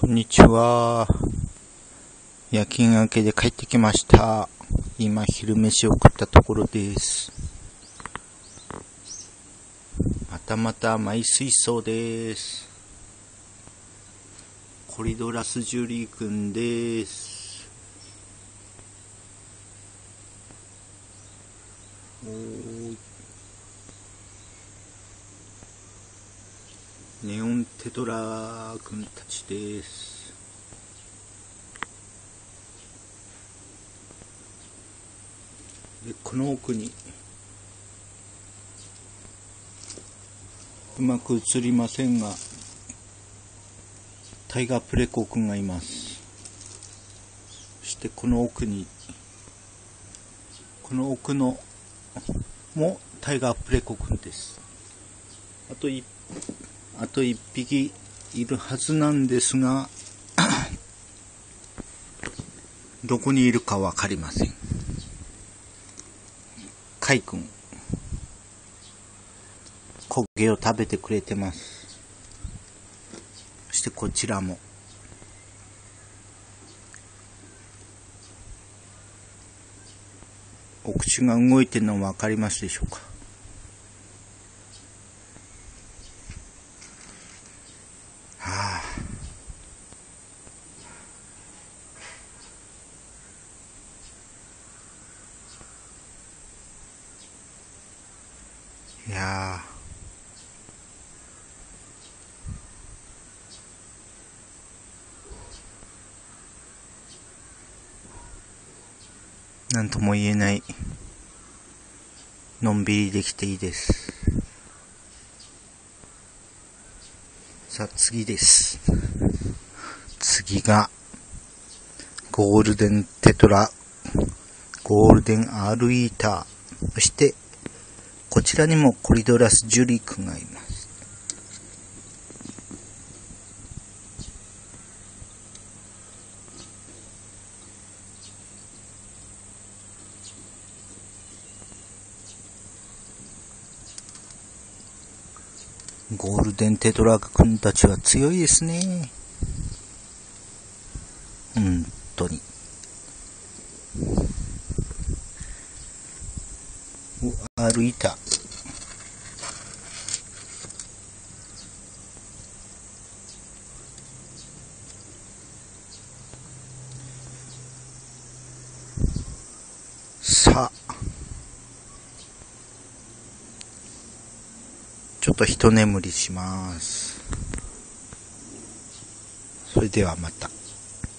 こんにちは。夜勤明けで帰ってきました。今昼飯を食ったところです。またまたマイ水槽です。コリドラスジュリーくんです。おーいネオンテトラくんたちです。で、この奥に、うまく映りませんが、タイガープレコくんがいます。そしてこの奥に、この奥の、もタイガープレコくんです。あと一あと一匹いるはずなんですが、どこにいるかわかりません。カイ君、焦げを食べてくれてます。そしてこちらも。お口が動いてるのわかりますでしょうか？いやーなんとも言えない、のんびりできていいです。さあ次です。次が、ゴールデンテトラ、ゴールデンアールイーター、そして、こちらにもコリドラスジュリー君がいます。ゴールデンテトラーク君たちは強いですね。本当に。歩いた。さあ。ちょっと一眠りします。それではまた。